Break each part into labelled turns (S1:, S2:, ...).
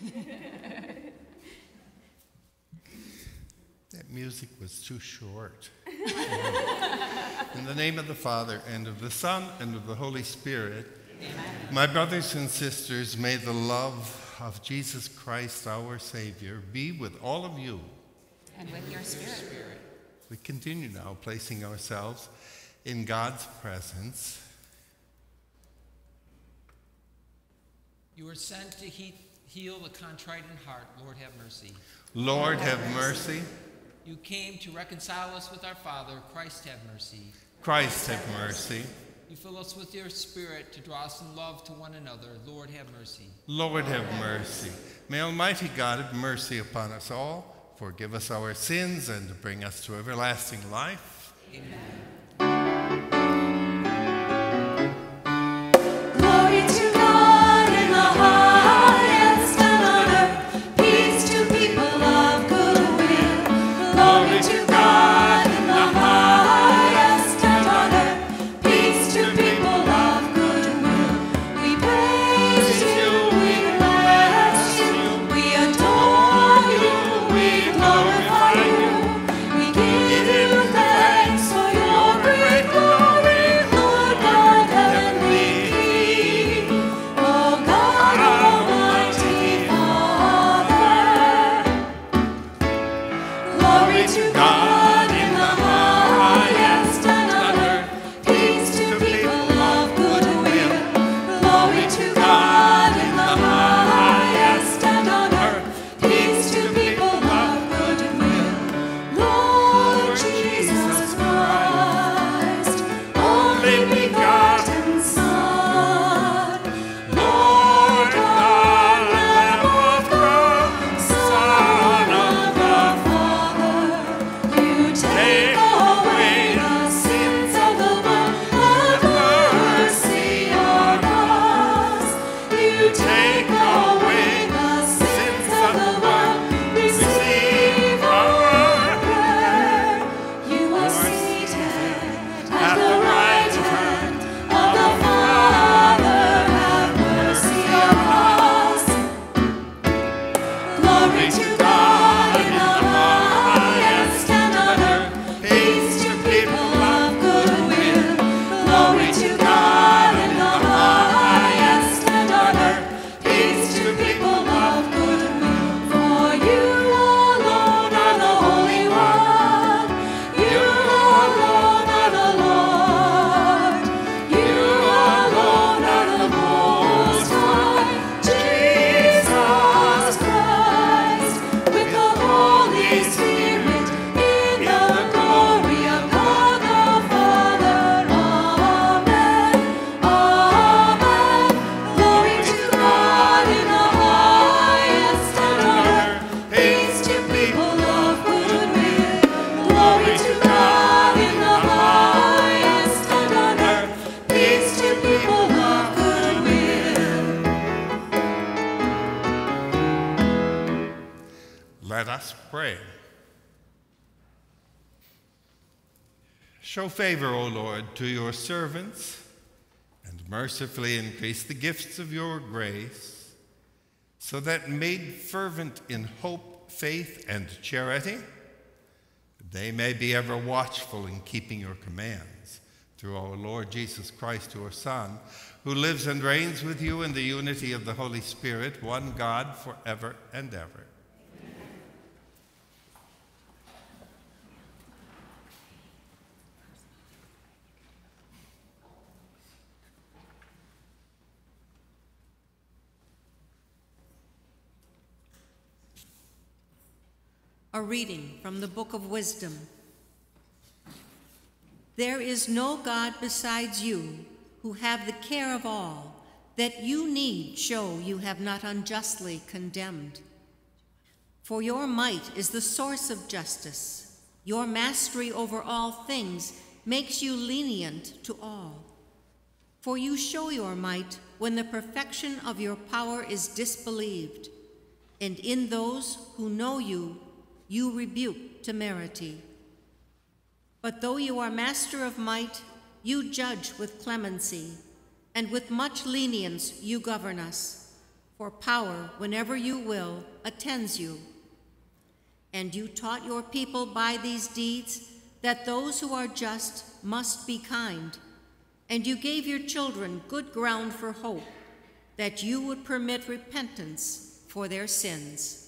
S1: that
S2: music was too short. In the name of the Father, and of the Son, and of the Holy Spirit, Amen. my brothers and sisters, may the love of Jesus Christ, our Savior, be with all of you.
S3: And with your spirit.
S2: We continue now placing ourselves in God's presence.
S1: You were sent to heat heal the contrite in heart. Lord, have mercy.
S2: Lord, have mercy.
S1: You came to reconcile us with our Father. Christ, have mercy.
S2: Christ, have mercy.
S1: You fill us with your Spirit to draw us in love to one another. Lord, have mercy.
S2: Lord, have mercy. May Almighty God have mercy upon us all, forgive us our sins, and bring us to everlasting life.
S1: Amen.
S2: Favor, O Lord, to your servants, and mercifully increase the gifts of your grace, so that made fervent in hope, faith, and charity, they may be ever watchful in keeping your commands. Through our Lord Jesus Christ, your Son, who lives and reigns with you in the unity of the Holy Spirit, one God, forever and ever.
S4: A reading from the Book of Wisdom. There is no God besides you who have the care of all that you need show you have not unjustly condemned. For your might is the source of justice. Your mastery over all things makes you lenient to all. For you show your might when the perfection of your power is disbelieved, and in those who know you, you rebuke temerity. But though you are master of might, you judge with clemency, and with much lenience you govern us, for power, whenever you will, attends you. And you taught your people by these deeds that those who are just must be kind, and you gave your children good ground for hope, that you would permit repentance for their sins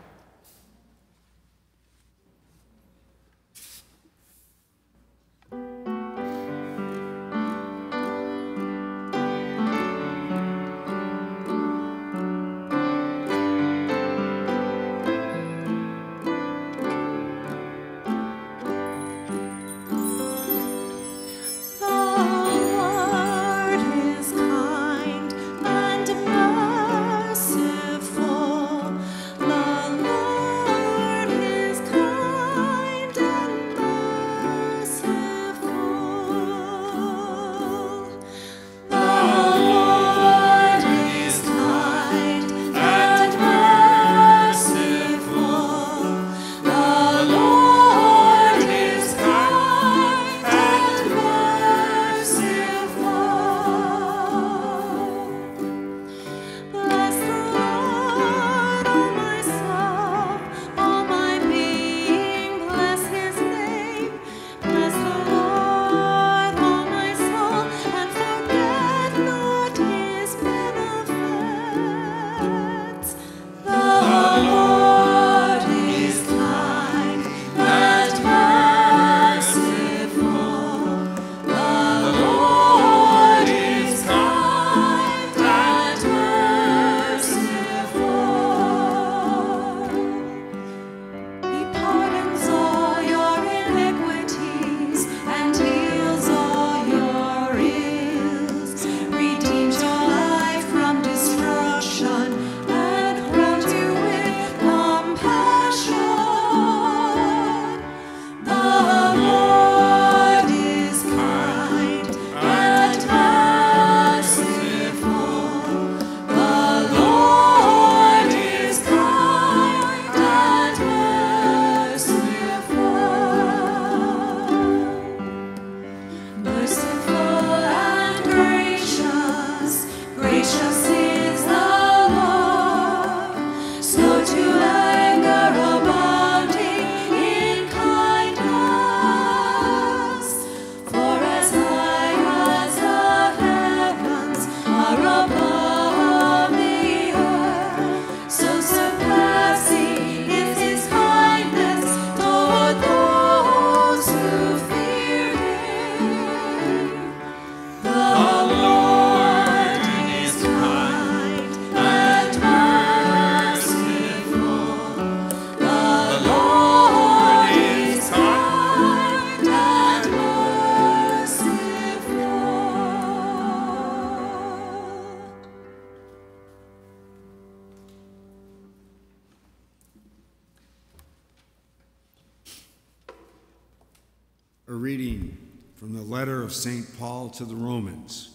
S5: of St. Paul to the Romans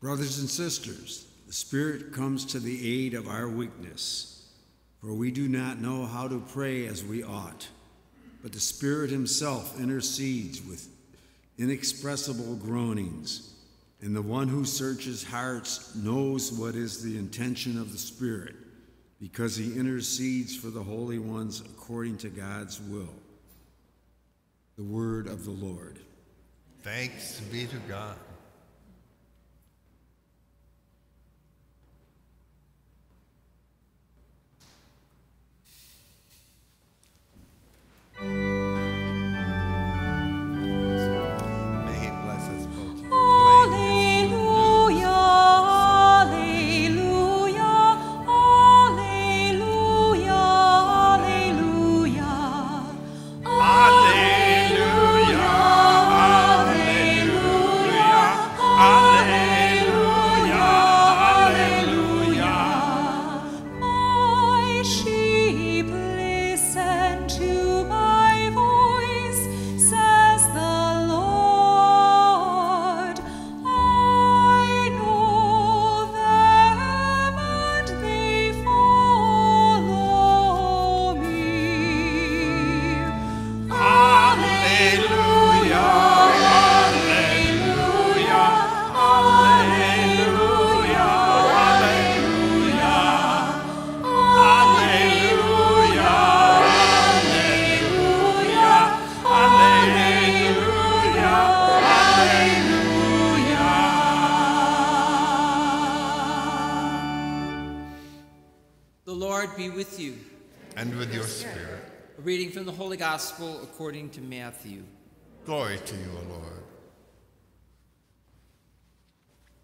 S5: Brothers and sisters, the Spirit comes to the aid of our weakness, for we do not know how to pray as we ought. But the Spirit Himself intercedes with inexpressible groanings, and the one who searches hearts knows what is the intention of the Spirit, because He intercedes for the holy ones according to God's will. The Word of the Lord.
S1: Thanks be to God.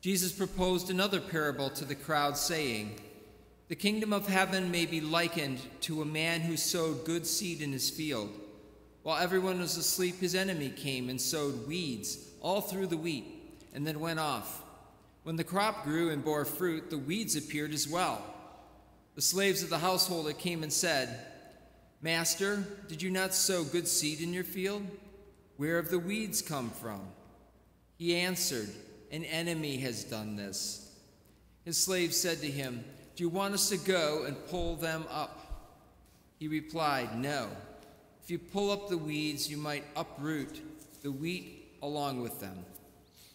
S3: Jesus proposed another parable to the crowd, saying, The kingdom of heaven may be likened to a man who sowed good seed in his field. While everyone was asleep, his enemy came and sowed weeds all through the wheat, and then went off. When the crop grew and bore fruit, the weeds appeared as well. The slaves of the householder came and said, Master, did you not sow good seed in your field? Where have the weeds come from? He answered, An enemy has done this. His slave said to him, Do you want us to go and pull them up? He replied, No. If you pull up the weeds, you might uproot the wheat along with them.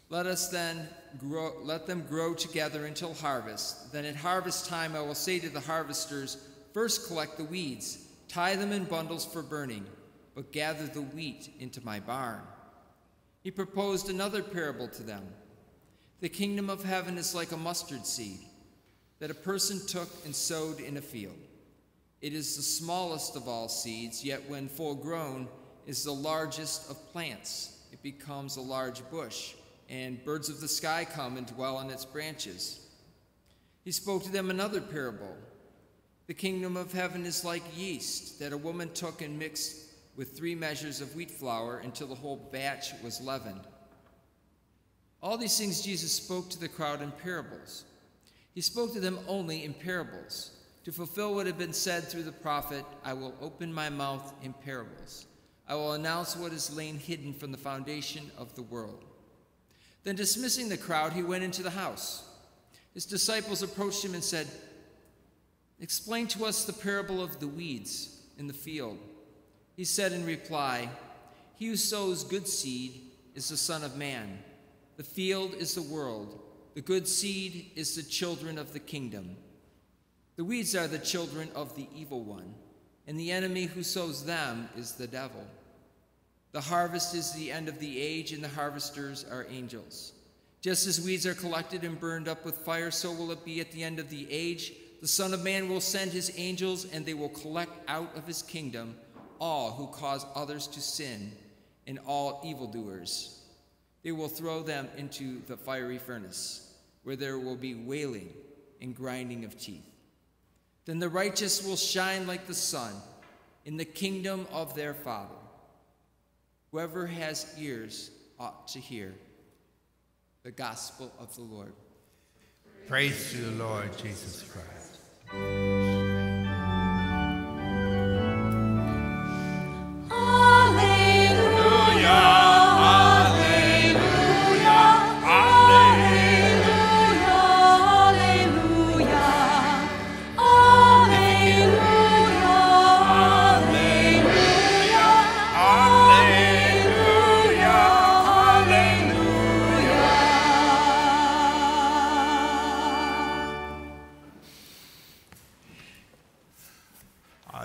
S3: Let us then grow, let them grow together until harvest. Then at harvest time I will say to the harvesters, First collect the weeds, tie them in bundles for burning, but gather the wheat into my barn. He proposed another parable to them. The kingdom of heaven is like a mustard seed that a person took and sowed in a field. It is the smallest of all seeds, yet when full grown, is the largest of plants. It becomes a large bush, and birds of the sky come and dwell on its branches. He spoke to them another parable. The kingdom of heaven is like yeast that a woman took and mixed with three measures of wheat flour until the whole batch was leavened. All these things Jesus spoke to the crowd in parables. He spoke to them only in parables to fulfill what had been said through the prophet I will open my mouth in parables. I will announce what is lain hidden from the foundation of the world. Then, dismissing the crowd, he went into the house. His disciples approached him and said, Explain to us the parable of the weeds in the field. He said in reply, He who sows good seed is the Son of Man. The field is the world. The good seed is the children of the kingdom. The weeds are the children of the evil one, and the enemy who sows them is the devil. The harvest is the end of the age, and the harvesters are angels. Just as weeds are collected and burned up with fire, so will it be at the end of the age. The Son of Man will send his angels, and they will collect out of his kingdom all who cause others to sin and all evildoers. They will throw them into the fiery furnace, where there will be wailing and grinding of teeth. Then the righteous will shine like the sun in the kingdom of their Father. Whoever has ears ought to hear the gospel of the Lord.
S2: Praise to the Lord Jesus Christ.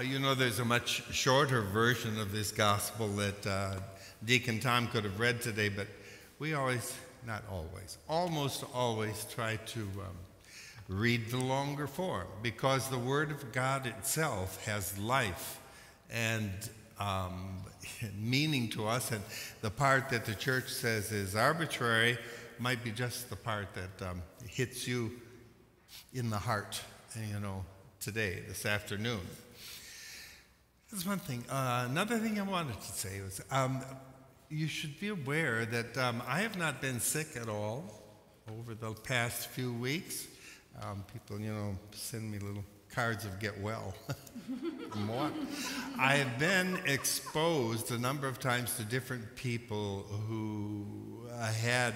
S2: You know, there's a much shorter version of this gospel that uh, Deacon Tom could have read today, but we always, not always, almost always try to um, read the longer form because the Word of God itself has life and um, meaning to us, and the part that the church says is arbitrary might be just the part that um, hits you in the heart, you know, today, this afternoon. That's one thing. Uh, another thing I wanted to say was um, you should be aware that um, I have not been sick at all over the past few weeks. Um, people, you know, send me little cards of get well. I have been exposed a number of times to different people who uh, had,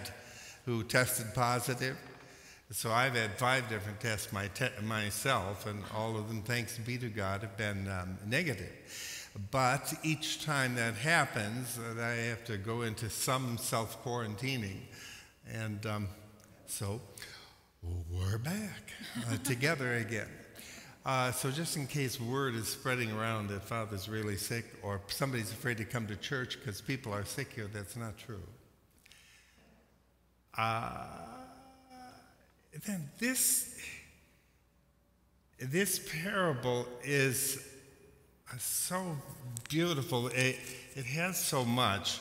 S2: who tested positive. So I've had five different tests my te- myself, and all of them, thanks be to God, have been um, negative. But each time that happens, uh, I have to go into some self quarantining. And um, so we're back uh, together again. Uh, so just in case word is spreading around that Father's really sick or somebody's afraid to come to church because people are sick here, that's not true. Uh, then this This parable is uh, so beautiful. It, it has so much.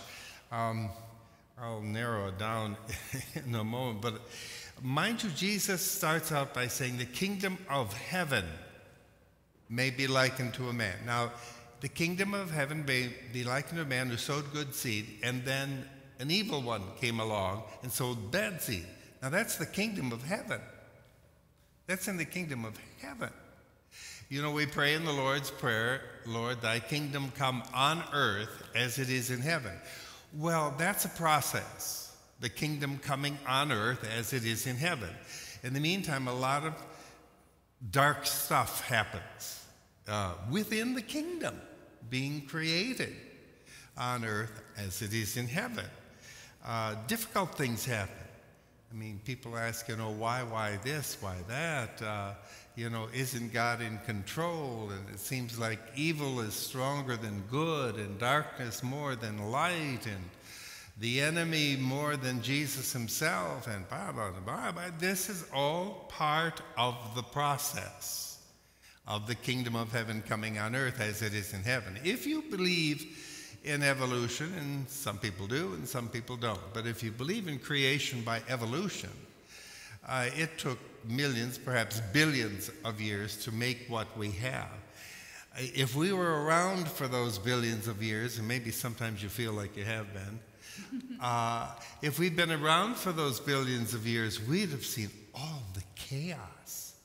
S2: Um, I'll narrow it down in a moment. But mind you, Jesus starts out by saying, The kingdom of heaven may be likened to a man. Now, the kingdom of heaven may be likened to a man who sowed good seed, and then an evil one came along and sowed bad seed. Now, that's the kingdom of heaven. That's in the kingdom of heaven. You know, we pray in the Lord's Prayer, Lord, thy kingdom come on earth as it is in heaven. Well, that's a process, the kingdom coming on earth as it is in heaven. In the meantime, a lot of dark stuff happens uh, within the kingdom being created on earth as it is in heaven. Uh, difficult things happen. I mean, people ask, you know, why, why this, why that? Uh, you know, isn't God in control? And it seems like evil is stronger than good, and darkness more than light, and the enemy more than Jesus himself, and blah, blah, blah, blah. This is all part of the process of the kingdom of heaven coming on earth as it is in heaven. If you believe in evolution, and some people do and some people don't. But if you believe in creation by evolution, uh, it took millions, perhaps billions of years to make what we have. If we were around for those billions of years, and maybe sometimes you feel like you have been, uh, if we'd been around for those billions of years, we'd have seen all the chaos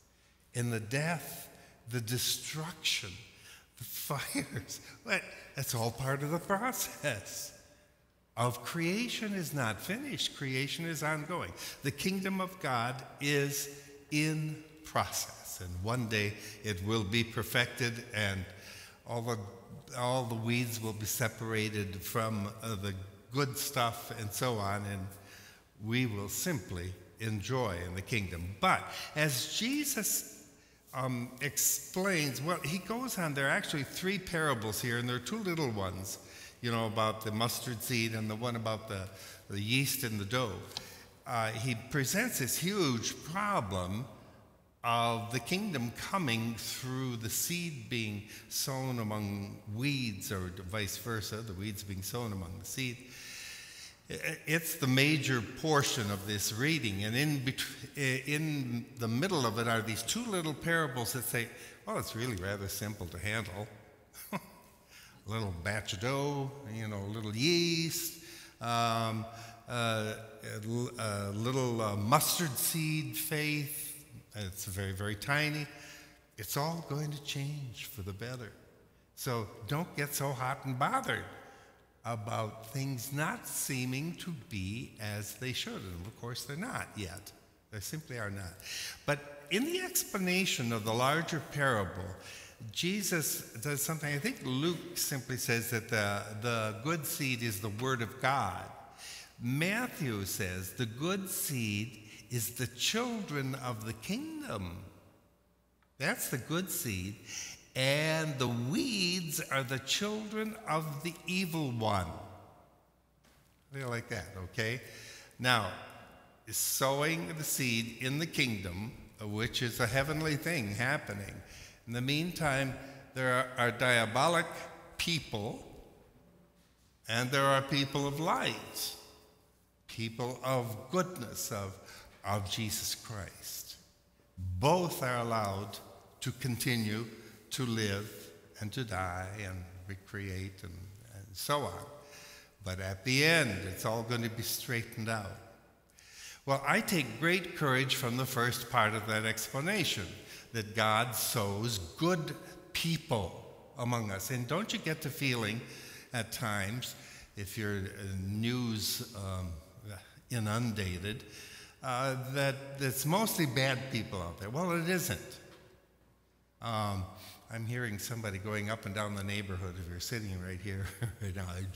S2: and the death, the destruction, the fires. That's all part of the process of creation is not finished. Creation is ongoing. The kingdom of God is in process, and one day it will be perfected, and all the all the weeds will be separated from uh, the good stuff, and so on, and we will simply enjoy in the kingdom. But as Jesus um, explains, well, he goes on, there are actually three parables here, and there are two little ones, you know, about the mustard seed and the one about the, the yeast and the dough. Uh, he presents this huge problem of the kingdom coming through the seed being sown among weeds, or vice versa, the weeds being sown among the seed. It's the major portion of this reading, and in, in the middle of it are these two little parables that say, well, it's really rather simple to handle. a little batch of dough, you know, a little yeast, um, uh, a, a, little uh, mustard seed faith. It's very, very tiny. It's all going to change for the better. So don't get so hot and bothered about things not seeming to be as they should. And of course, they're not yet. They simply are not. But in the explanation of the larger parable, Jesus does something. I think Luke simply says that the, the good seed is the word of God. Matthew says the good seed is the children of the kingdom. That's the good seed and the weeds are the children of the evil one. They're like that, okay? Now, sowing the seed in the kingdom, which is a heavenly thing happening. In the meantime, there are, are diabolic people, and there are people of light, people of goodness, of, of Jesus Christ. Both are allowed to continue to live and to die and recreate and, and so on. But at the end, it's all going to be straightened out. Well, I take great courage from the first part of that explanation that God sows good people among us. And don't you get the feeling at times, if you're news um, inundated, uh, that it's mostly bad people out there? Well, it isn't. Um, I'm hearing somebody going up and down the neighborhood if you're sitting right here. I'd,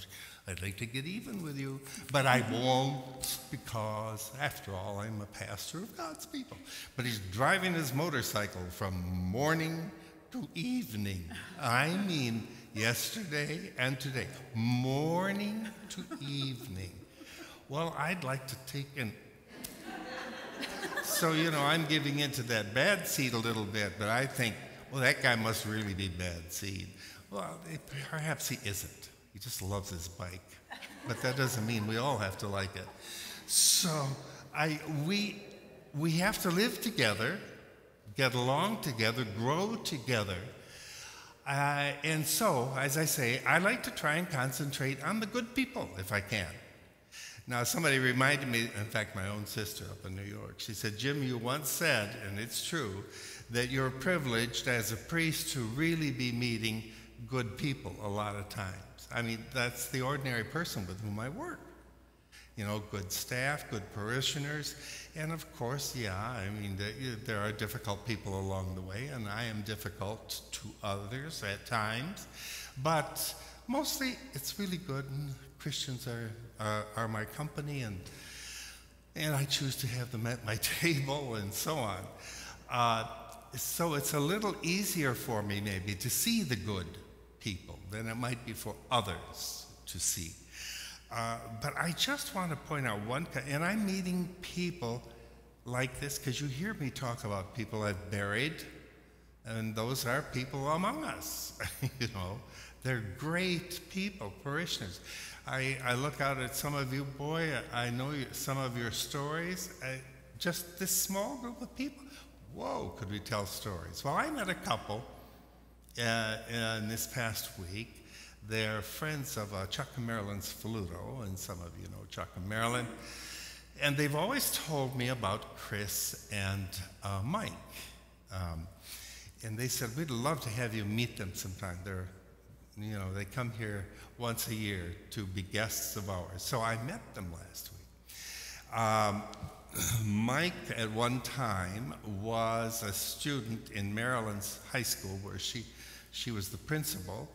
S2: I'd like to get even with you, but I won't because, after all, I'm a pastor of God's people. But he's driving his motorcycle from morning to evening. I mean, yesterday and today, morning to evening. Well, I'd like to take an so, you know, I'm giving into that bad seed a little bit, but I think, well, that guy must really be bad seed. Well, it, perhaps he isn't. He just loves his bike. But that doesn't mean we all have to like it. So I, we, we have to live together, get along together, grow together. Uh, and so, as I say, I like to try and concentrate on the good people if I can. Now, somebody reminded me, in fact, my own sister up in New York, she said, Jim, you once said, and it's true, that you're privileged as a priest to really be meeting good people a lot of times. I mean, that's the ordinary person with whom I work. You know, good staff, good parishioners, and of course, yeah, I mean, there are difficult people along the way, and I am difficult to others at times, but mostly it's really good, and Christians are, are, are my company, and, and I choose to have them at my table, and so on. Uh, so it's a little easier for me, maybe, to see the good people than it might be for others to see. Uh, but I just want to point out one, and I'm meeting people like this because you hear me talk about people I've buried, and those are people among us. you know, they're great people, parishioners. I, I look out at some of you, boy, I know you, some of your stories. I, just this small group of people, whoa, could we tell stories? Well, I met a couple uh, in this past week they're friends of uh, Chuck and Marilyn's Faluto, and some of you know Chuck and Marilyn. And they've always told me about Chris and uh, Mike. Um, and they said, we'd love to have you meet them sometime. They're, you know, they come here once a year to be guests of ours. So I met them last week. Um, Mike, at one time, was a student in Marilyn's high school where she, she was the principal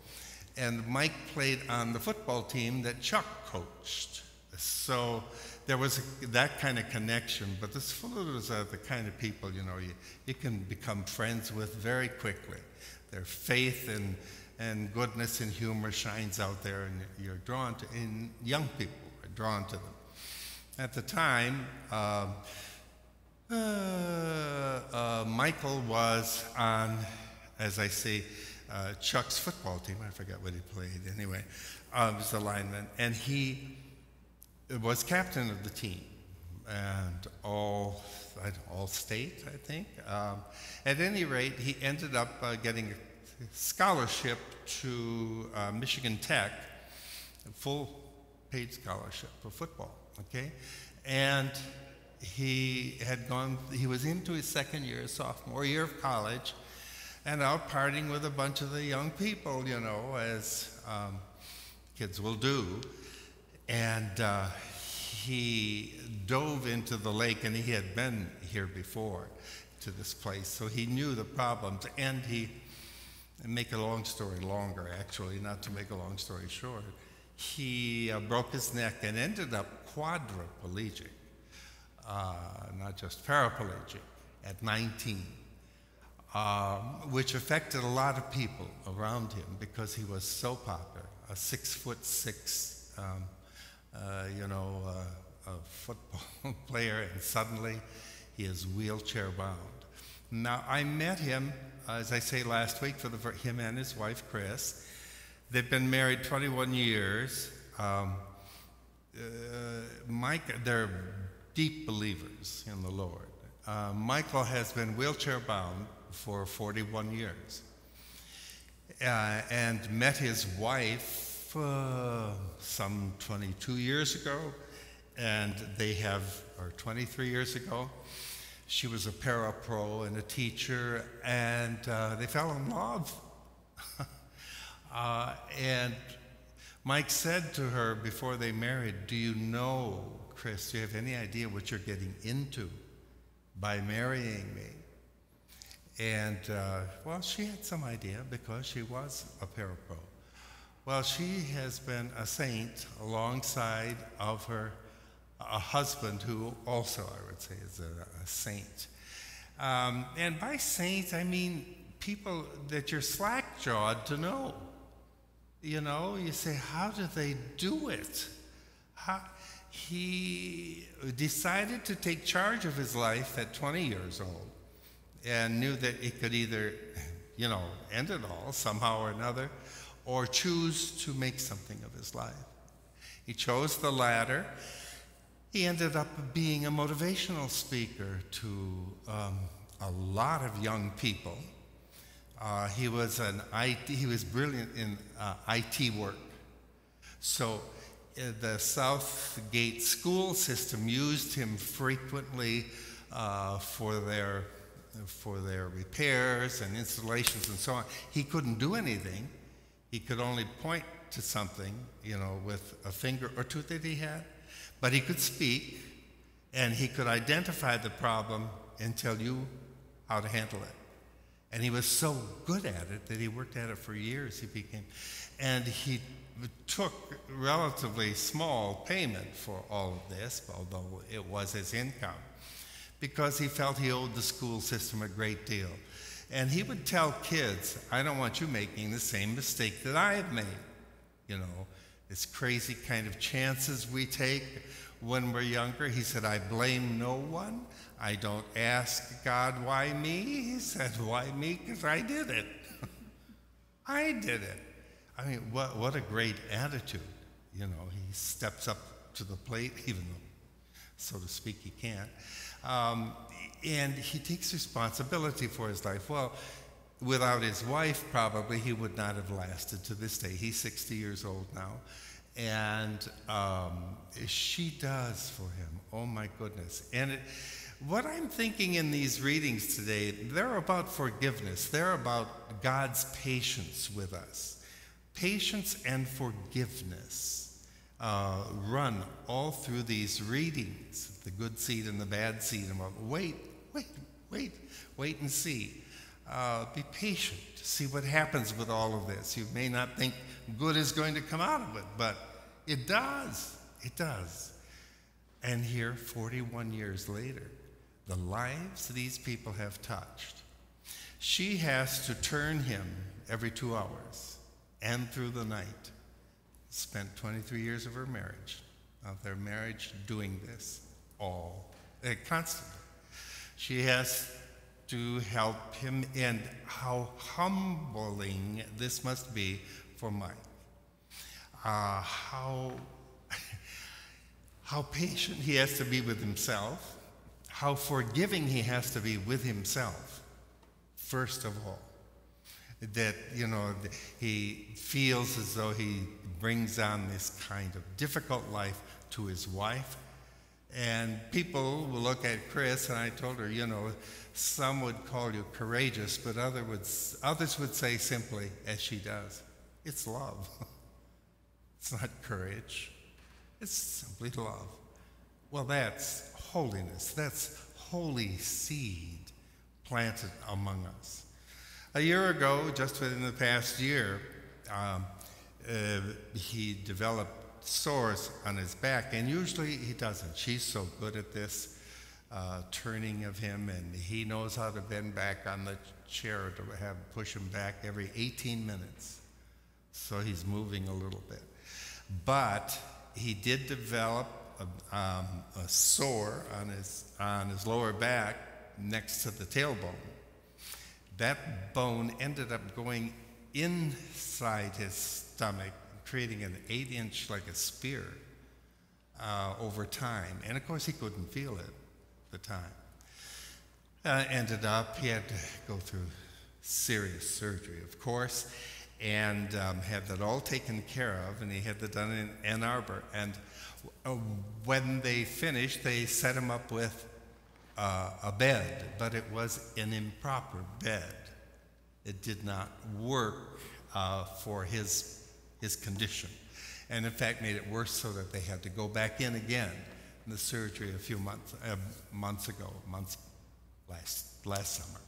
S2: and Mike played on the football team that Chuck coached. So there was a, that kind of connection. But the Falutos are the kind of people, you know, you, you can become friends with very quickly. Their faith and, and goodness and humor shines out there, and you're drawn to, and young people are drawn to them. At the time, uh, uh, uh, Michael was on, as I say, uh, Chuck's football team. I forget what he played. Anyway, uh, was the lineman, and he was captain of the team, and all all state, I think. Um, at any rate, he ended up uh, getting a scholarship to uh, Michigan Tech, a full paid scholarship for football. Okay, and he had gone. He was into his second year, sophomore year of college and out partying with a bunch of the young people, you know, as um, kids will do. And uh, he dove into the lake, and he had been here before to this place, so he knew the problems. And he, and make a long story longer, actually, not to make a long story short, he uh, broke his neck and ended up quadriplegic, uh, not just paraplegic, at 19 um, which affected a lot of people around him because he was so popular. A six foot six, um, uh, you know, uh, football player, and suddenly he is wheelchair bound. Now, I met him, as I say last week, for the, him and his wife, Chris. They've been married 21 years. Um, uh, Mike, they're deep believers in the Lord. Uh, Michael has been wheelchair bound for 41 years uh, and met his wife uh, some 22 years ago, and they have, or 23 years ago. She was a parapro and a teacher, and uh, they fell in love. Uh, and Mike said to her before they married, Do you know, Chris, do you have any idea what you're getting into by marrying me? And, uh, well, she had some idea because she was a parapro. Well, she has been a saint alongside of her a husband who also, I would say, is a, a saint. Um, and by saint, I mean people that you're slack jawed to know. You know, you say, how do they do it? How, he decided to take charge of his life at 20 years old and knew that he could either, you know, end it all somehow or another or choose to make something of his life. He chose the latter. He ended up being a motivational speaker to um, a lot of young people. Uh, he was an IT, he was brilliant in uh, IT work. So uh, the Southgate school system used him frequently uh, for their for their repairs and installations and so on. He couldn't do anything. He could only point to something, you know, with a finger or two that he had, but he could speak and he could identify the problem and tell you how to handle it. And he was so good at it that he worked at it for years. He became, and he took relatively small payment for all of this, although it was his income, because he felt he owed the school system a great deal. And he would tell kids, I don't want you making the same mistake that I have made. You know, this crazy kind of chances we take when we're younger. He said, I blame no one. I don't ask God, why me? He said, why me? Because I did it. I did it. I mean, what, what a great attitude. You know, he steps up to the plate, even though, so to speak, he can't. Um, and he takes responsibility for his life. Well, without his wife, probably he would not have lasted to this day. He's 60 years old now. And um, she does for him. Oh my goodness. And it, what I'm thinking in these readings today, they're about forgiveness, they're about God's patience with us. Patience and forgiveness uh, run all through these readings the good seed and the bad seed. And wait, wait, wait, wait and see. Uh, be patient to see what happens with all of this. You may not think good is going to come out of it, but it does. It does. And here, 41 years later, the lives these people have touched. She has to turn him every two hours and through the night. Spent 23 years of her marriage, of their marriage, doing this all uh, constantly. She has to help him, and how humbling this must be for Mike. Uh, how how patient he has to be with himself, how forgiving he has to be with himself, first of all. That you know he feels as though he brings on this kind of difficult life to his wife. And people will look at chris and i told her you know some would call you courageous but other would, others would say simply as she does it's love. It's not courage. It's simply love. Well that's holiness that's holy seed planted among us a year ago, just within the past year, um, uh, he developed sores on his back, and usually he doesn't. She's so good at this uh, turning of him, and he knows how to bend back on the chair to have push him back every 18 minutes. So he's moving a little bit. But he did develop a, um, a sore on his, on his lower back next to the tailbone that bone ended up going inside his stomach, creating an eight inch, like a spear, uh, over time. And of course, he couldn't feel it at the time. Uh, ended up, he had to go through serious surgery, of course, and um, had that all taken care of, and he had that done in Ann Arbor. And when they finished, they set him up with uh, a bed, but it was an improper bed. It did not work uh, for his, his condition. And in fact, made it worse so that they had to go back in again in the surgery a few months, uh, months ago, months last, last summer.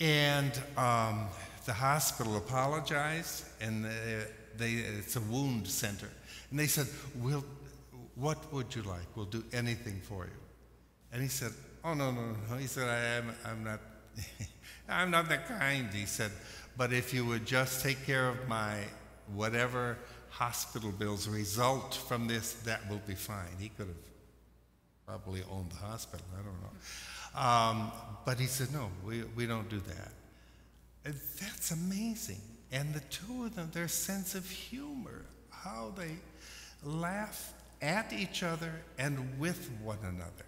S2: And um, the hospital apologized, and they, they, it's a wound center. And they said, we'll, What would you like? We'll do anything for you. And he said, Oh, no, no, no. He said, I am, I'm not, I'm not that kind. He said, but if you would just take care of my whatever hospital bills result from this, that will be fine. He could have probably owned the hospital, I don't know. Um, but he said, no, we, we don't do that. And that's amazing. And the two of them, their sense of humor, how they laugh at each other and with one another.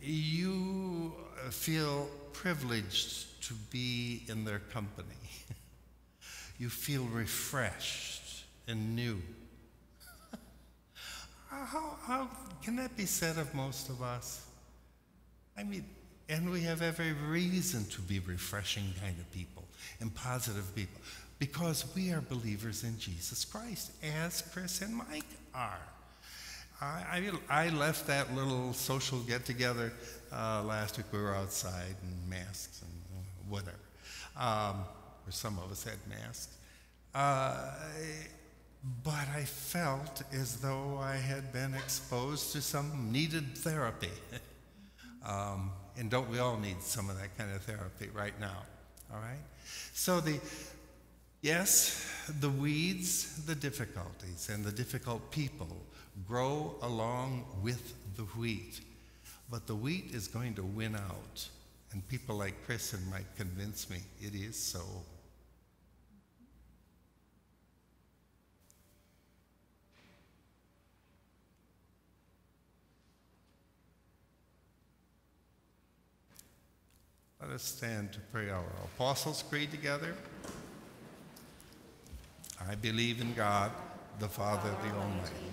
S2: You feel privileged to be in their company. you feel refreshed and new. how, how can that be said of most of us? I mean, and we have every reason to be refreshing kind of people and positive people because we are believers in Jesus Christ, as Chris and Mike are. I, I, I left that little social get together uh, last week. We were outside in masks and whatever. Um, or some of us had masks. Uh, but I felt as though I had been exposed to some needed therapy. um, and don't we all need some of that kind of therapy right now? All right? So the yes, the weeds, the difficulties, and the difficult people grow along with the wheat. But the wheat is going to win out. And people like and Mike convince me it is so. Let us stand to pray our Apostles' Creed together. I believe in God, the Father, the Almighty,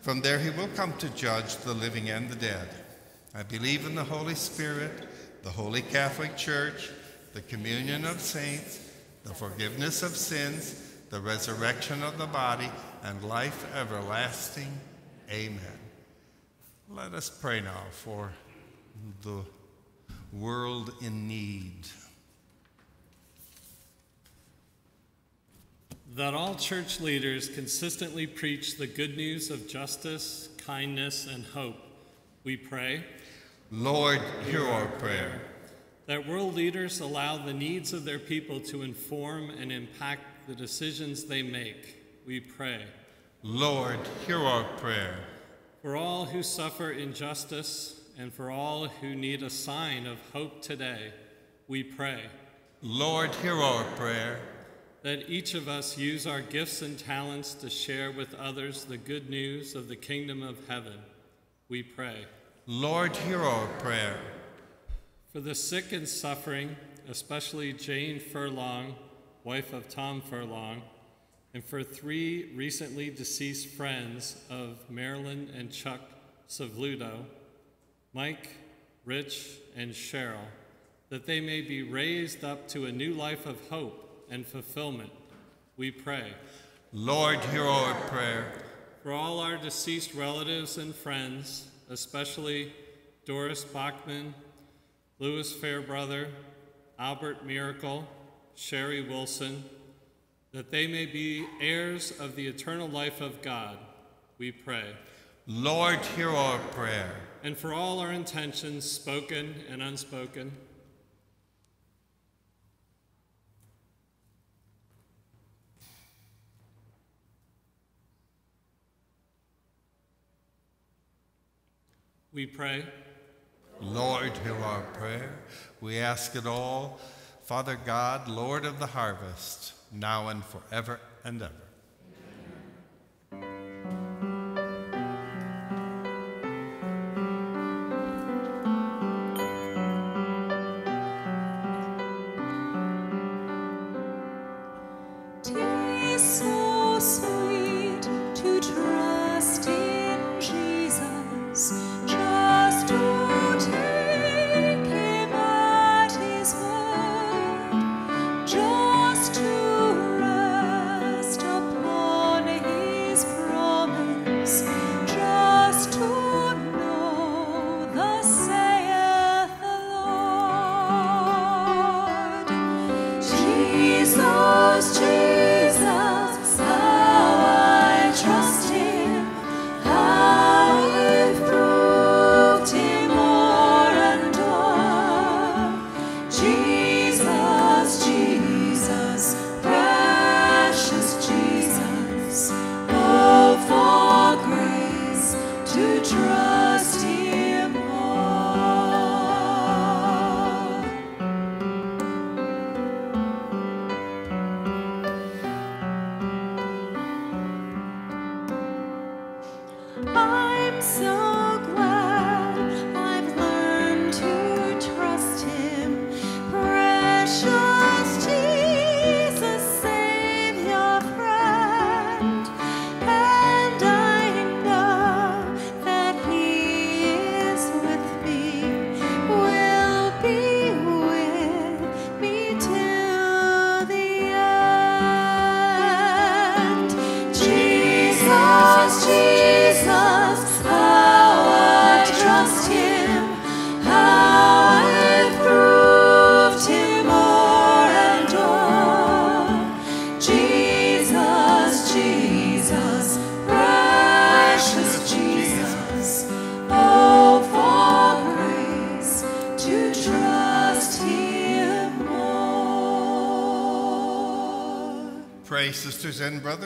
S2: From there, he will come to judge the living and the dead. I believe in the Holy Spirit, the Holy Catholic Church, the communion of saints, the forgiveness of sins, the resurrection of the body, and life everlasting. Amen. Let us pray now for the world in need.
S6: That all church leaders consistently preach the good news of justice, kindness, and hope, we pray.
S2: Lord, hear our prayer.
S6: That world leaders allow the needs of their people to inform and impact the decisions they make, we pray.
S2: Lord, hear our prayer.
S6: For all who suffer injustice and for all who need a sign of hope today, we pray.
S2: Lord, hear our prayer.
S6: That each of us use our gifts and talents to share with others the good news of the kingdom of heaven, we pray.
S2: Lord, hear our prayer.
S6: For the sick and suffering, especially Jane Furlong, wife of Tom Furlong, and for three recently deceased friends of Marilyn and Chuck Savludo, Mike, Rich, and Cheryl, that they may be raised up to a new life of hope and fulfillment, we pray.
S2: Lord, hear our prayer.
S6: For all our deceased relatives and friends, especially Doris Bachman, Louis Fairbrother, Albert Miracle, Sherry Wilson, that they may be heirs of the eternal life of God, we pray.
S2: Lord, hear our prayer.
S6: And for all our intentions, spoken and unspoken, we pray.
S2: Lord, hear our prayer. We ask it all. Father God, Lord of the harvest, now and forever and ever.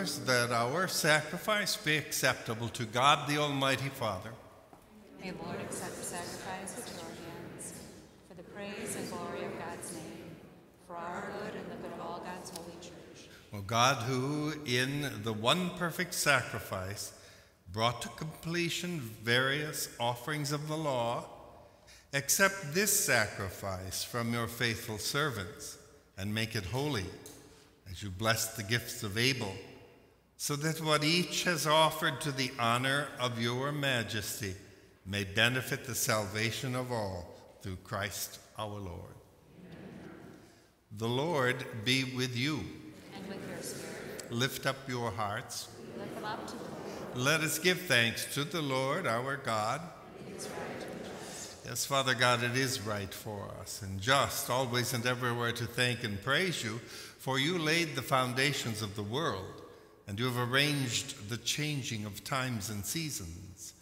S2: Brothers, that our sacrifice be acceptable to God the Almighty Father.
S7: May the Lord accept the sacrifice at your hands for the praise and glory of God's name, for our good and the good of all God's holy church.
S2: O God, who in the one perfect sacrifice brought to completion various offerings of the law, accept this sacrifice from your faithful servants and make it holy as you bless the gifts of Abel, so that what each has offered to the honor of your majesty may benefit the salvation of all through Christ our Lord. The Lord be with you.
S7: And with your spirit,
S2: Lift up your hearts.
S7: lift them up to the Lord.
S2: Let us give thanks to the Lord our God.
S7: Right.
S2: Yes, Father God, it is right for us and just always and everywhere to thank and praise you, for you laid the foundations of the world, and you have arranged the changing of times and seasons.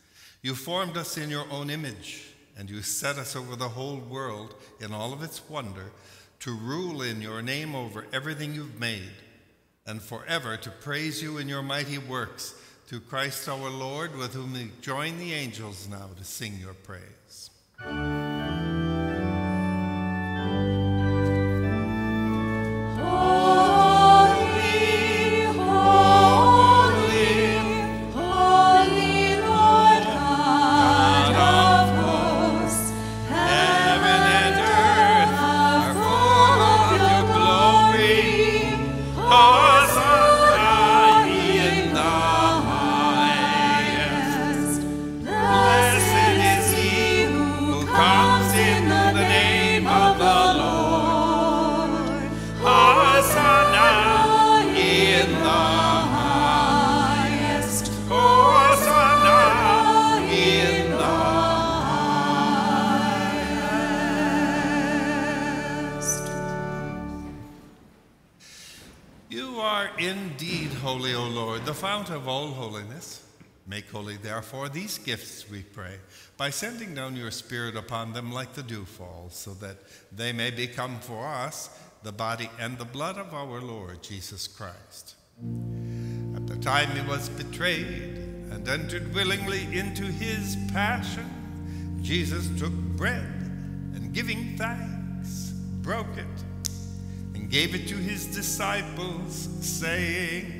S2: You formed us in your own image, and you set us over the whole world in all of its wonder to rule in your name over everything you've made, and forever to praise you in your mighty works through Christ our Lord, with whom we join the angels now to sing your praise. Fount of all holiness. Make holy, therefore, these gifts, we pray, by sending down your Spirit upon them like the dewfall, so that they may become for us the body and the blood of our Lord Jesus Christ. At the time he was betrayed and entered willingly into his passion, Jesus took bread and giving thanks, broke it and gave it to his disciples, saying,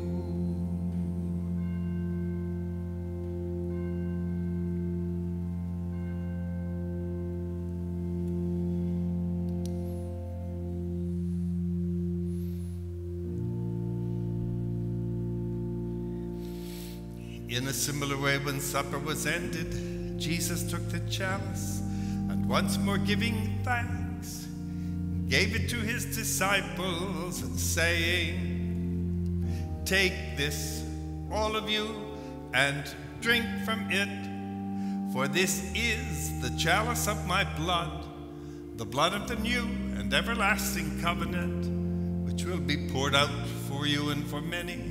S2: Similar way, when supper was ended, Jesus took the chalice and once more giving thanks, gave it to his disciples and saying, Take this, all of you, and drink from it, for this is the chalice of my blood, the blood of the new and everlasting covenant, which will be poured out for you and for many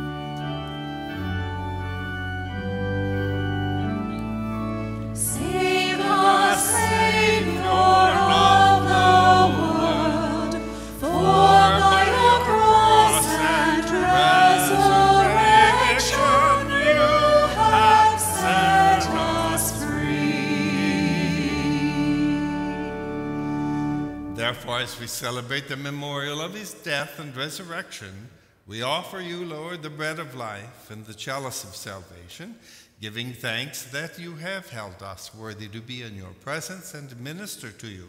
S2: Therefore, as we celebrate the memorial of his death and resurrection, we offer you, Lord, the bread of life and the chalice of salvation, giving thanks that you have held us worthy to be in your presence and minister to you.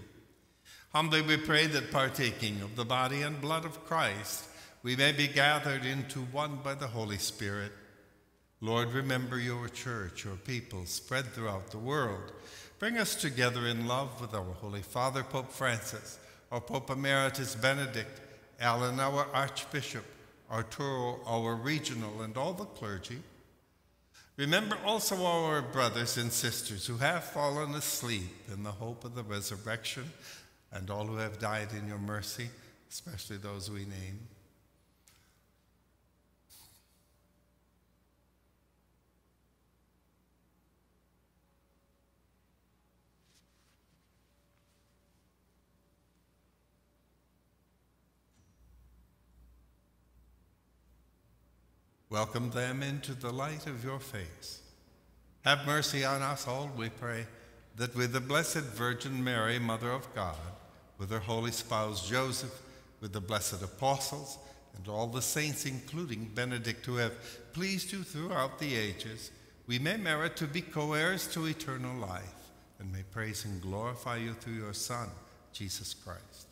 S2: Humbly we pray that partaking of the body and blood of Christ, we may be gathered into one by the Holy Spirit. Lord, remember your church, your people spread throughout the world. Bring us together in love with our Holy Father, Pope Francis, our Pope Emeritus Benedict, Allen, our Archbishop, Arturo, our regional, and all the clergy. Remember also our brothers and sisters who have fallen asleep in the hope of the resurrection, and all who have died in your mercy, especially those we name. Welcome them into the light of your face. Have mercy on us all, we pray, that with the Blessed Virgin Mary, Mother of God, with her holy spouse Joseph, with the blessed apostles, and all the saints, including Benedict, who have pleased you throughout the ages, we may merit to be co heirs to eternal life, and may praise and glorify you through your Son, Jesus Christ.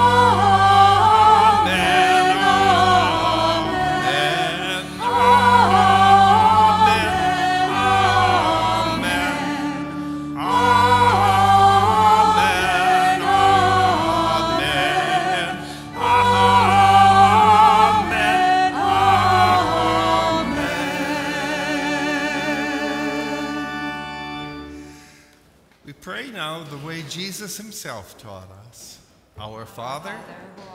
S2: Father,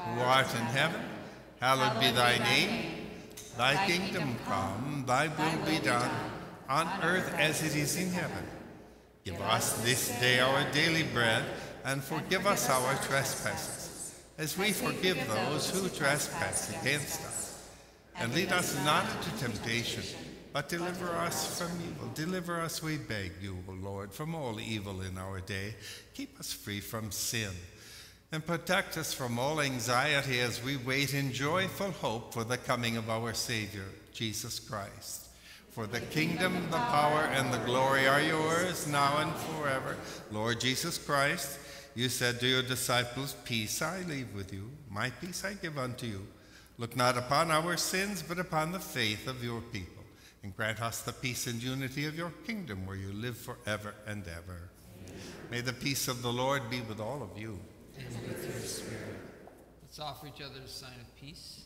S2: who art in heaven, hallowed be thy name. Thy kingdom come, thy will be done, on earth as it is in heaven. Give us this day our daily bread, and forgive us our trespasses, as we forgive those who trespass against us. And lead us not into temptation, but deliver us from evil. Deliver us, we beg you, O Lord, from all evil in our day. Keep us free from sin, and protect us from all anxiety as we wait in joyful hope for the coming of our Savior, Jesus Christ. For the kingdom, the power, and the glory are yours, now and forever. Lord Jesus Christ, you said to your disciples, Peace I leave with you, my peace I give unto you. Look not upon our sins, but upon the faith of your people, and grant us the peace and unity of your kingdom, where you live forever and ever. May the peace of the Lord be with all of you.
S3: And with your spirit. Let's offer each other a sign of peace.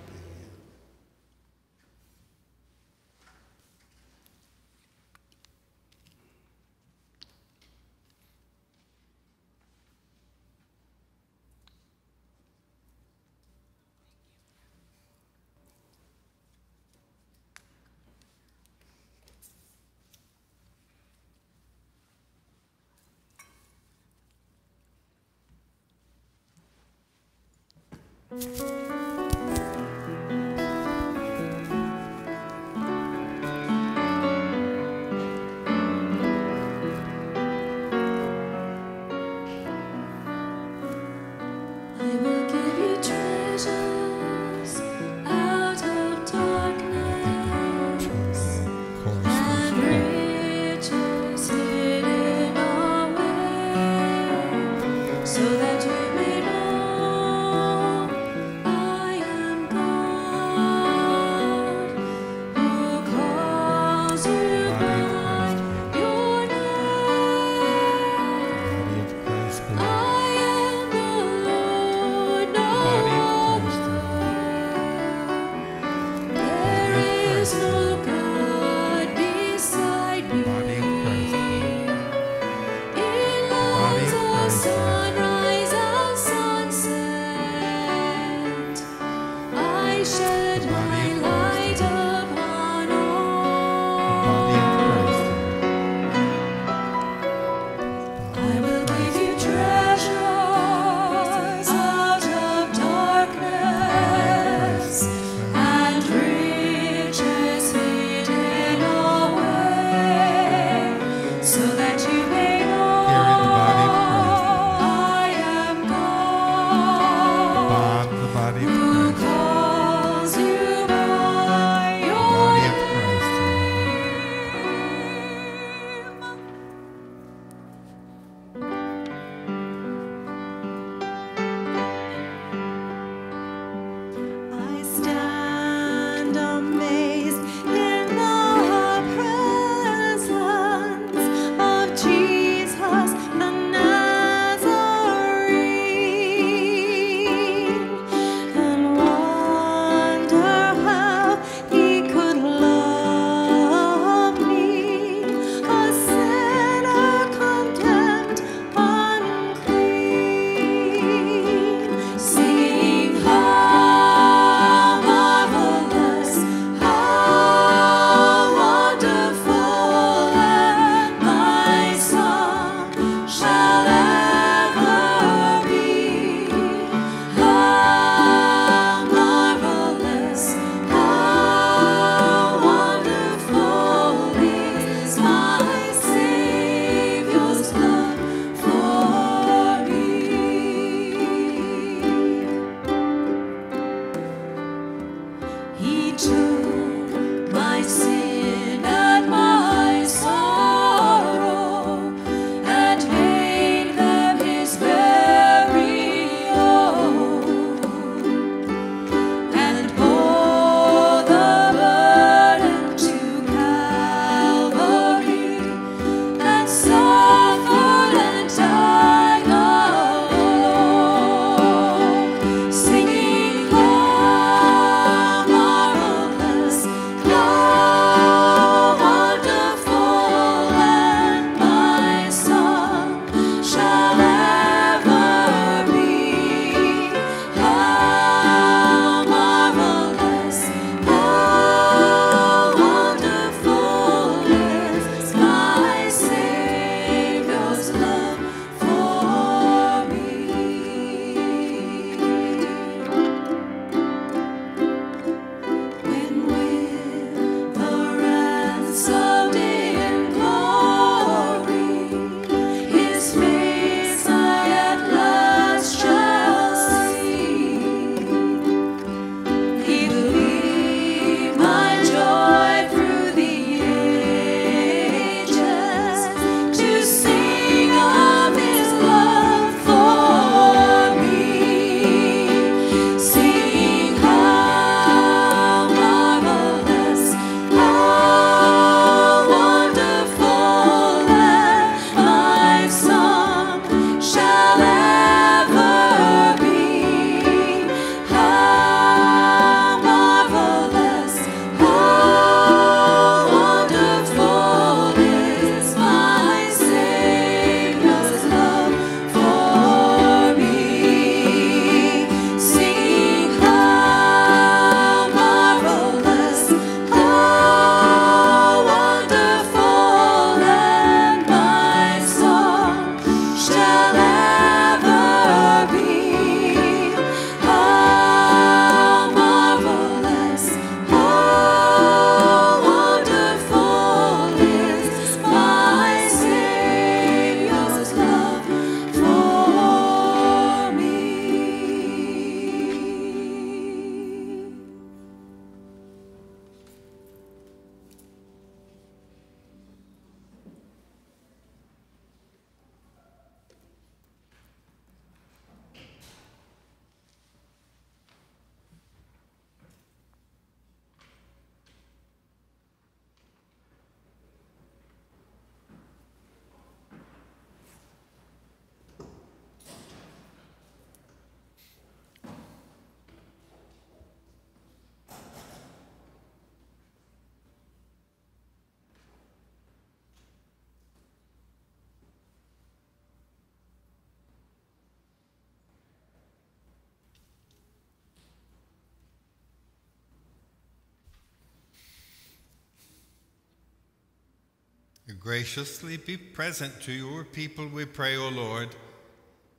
S2: Graciously be present to your people, we pray, O Lord,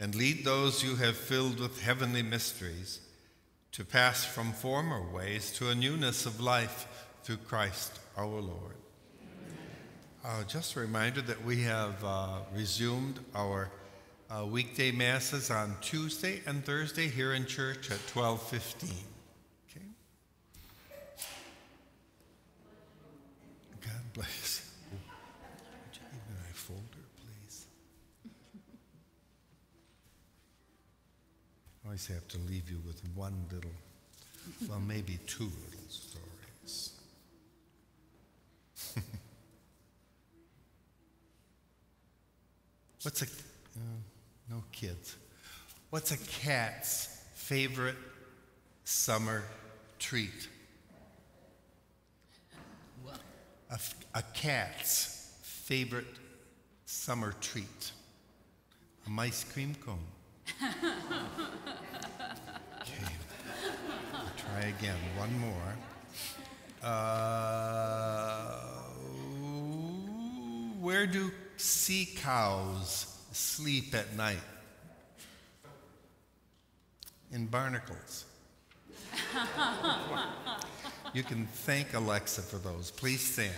S2: and lead those you have filled with heavenly mysteries to pass from former ways to a newness of life through Christ our Lord. Uh, just a reminder that we have uh, resumed our uh, weekday masses on Tuesday and Thursday here in church at 12:15. Okay. God bless. Always have to leave you with one little, well, maybe two little stories. What's a, uh, no kids. What's a cat's favorite summer treat? A cat's favorite summer treat? A ice cream cone. Okay. Try again. One more. Uh, where do sea cows sleep at night? In barnacles. You can thank Alexa for those. Please stand.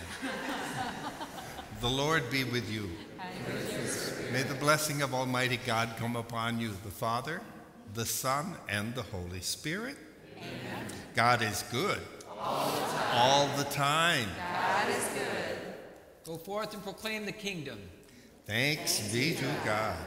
S2: The Lord be with you. May the blessing of Almighty God come upon you, the Father, the Son, and the Holy Spirit. God is good. All the time. God is good.
S3: Go forth and proclaim the kingdom.
S2: Thanks be to God.